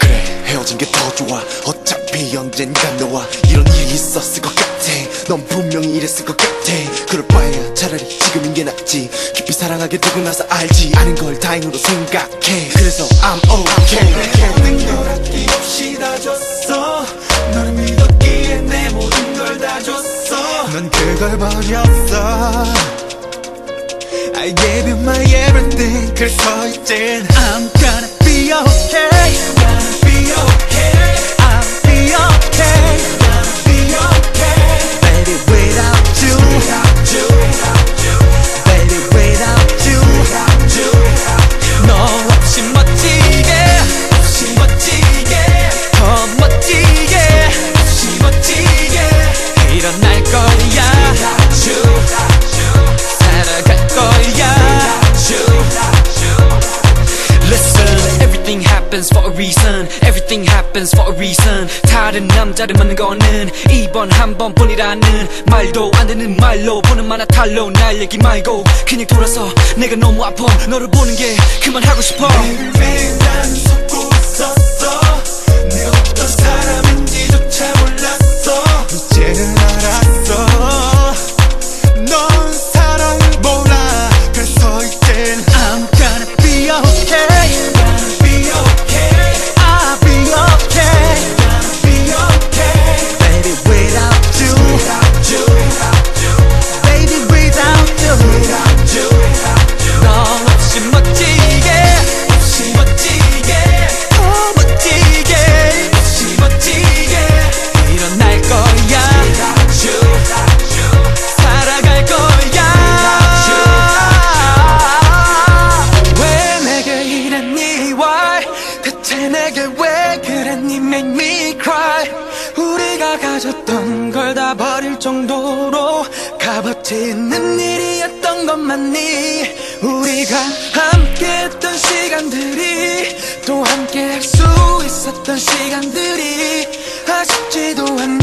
그래 헤어진 게 더 좋아. 어차피 언젠가 너와. 이런 일이 있었을 것 같아. 넌 분명히 이랬을 것 같아. 그럴 바에야 차라리 지금인 게 낫지. 깊이 사랑하게 되고 나서 알지. 않은 걸 다행으로 생각해. 그래서 I'm okay. 모든 걸 아낌 없이 다 줬어. 너를 믿었기에 내 모든 걸 다 줬어. 넌 그걸 버렸어. I gave you my 그래 서 이젠 I'm gonna be okay reason. Everything happens for a reason. 다른 남자를 만난 거는 이번 한 번뿐이라는 말도 안 되는 말로 보는 만화 탈로 날 얘기 말고 그냥 돌아서 내가 너무 아파 너를 보는 게 그만하고 싶어. 매일매일 난 속고 있었어 내 어떤 사람인지조차 몰랐어 이제는 알았어 넌 사랑을 몰라 그래서 이젠 I'm gonna be okay 가졌던 걸 다 버릴 정도로 값어치 있는 일이었던 것 맞니 우리가 함께 했던 시간들이 또 함께 할 수 있었던 시간들이 아쉽지도 않니